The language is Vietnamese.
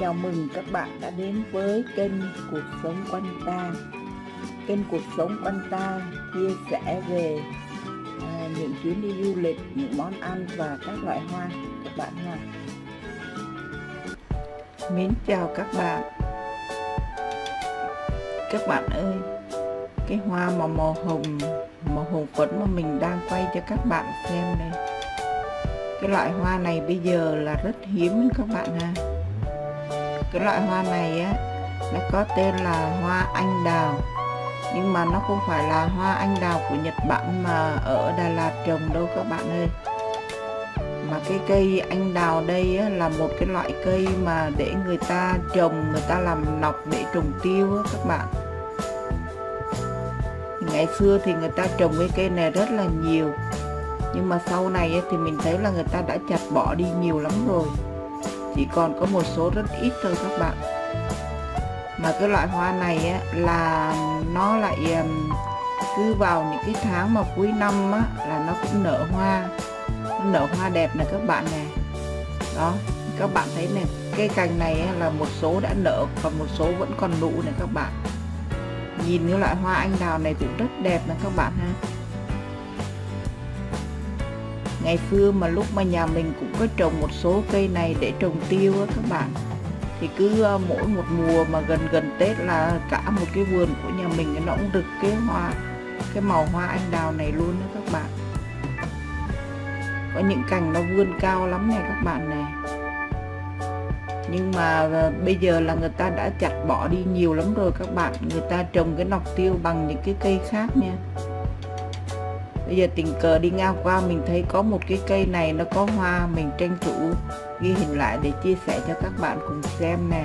Chào mừng các bạn đã đến với kênh Cuộc Sống Quanh Ta. Kênh Cuộc Sống Quanh Ta chia sẻ về à, những chuyến đi du lịch, những món ăn và các loại hoa. Các bạn nha. Mến chào các bạn. Các bạn ơi, cái hoa màu màu hồng, màu hồng phấn mà mình đang quay cho các bạn xem đây cái loại hoa này bây giờ là rất hiếm các bạn ha cái loại hoa này á nó có tên là hoa anh đào. Nhưng mà nó không phải là hoa anh đào của Nhật Bản mà ở Đà Lạt trồng đâu các bạn ơi. Mà cái cây anh đào đây á, là một cái loại cây mà để người ta trồng người ta làm nọc để trồng tiêu á, các bạn. Ngày xưa thì người ta trồng cái cây này rất là nhiều. Nhưng mà sau này thì mình thấy là người ta đã chặt bỏ đi nhiều lắm rồi chỉ còn có một số rất ít thôi các bạn. Mà cái loại hoa này á, là nó lại cứ vào những cái tháng mà cuối năm á, là nó cũng nở hoa. Nó nở hoa đẹp này các bạn nè. Đó các bạn thấy này cây cành này á, là một số đã nở còn một số vẫn còn nụ này các bạn. Nhìn cái loại hoa anh đào này cũng rất đẹp này các bạn ha ngày xưa mà lúc mà nhà mình cũng có trồng một số cây này để trồng tiêu á các bạn. Thì cứ ờ, mỗi một mùa mà gần gần Tết là cả một cái vườn của nhà mình nó cũng được cái hoa, cái màu hoa anh đào này luôn đó các bạn. Có những cành nó vươn cao lắm này các bạn này nhưng mà ờ, bây giờ là người ta đã chặt bỏ đi nhiều lắm rồi các bạn. Người ta trồng cái nọc tiêu bằng những cái cây khác nha bây giờ tình cờ đi ngang qua, mình thấy có một cái cây này, nó có hoa mình tranh thủ ghi hình lại để chia sẻ cho các bạn cùng xem nè.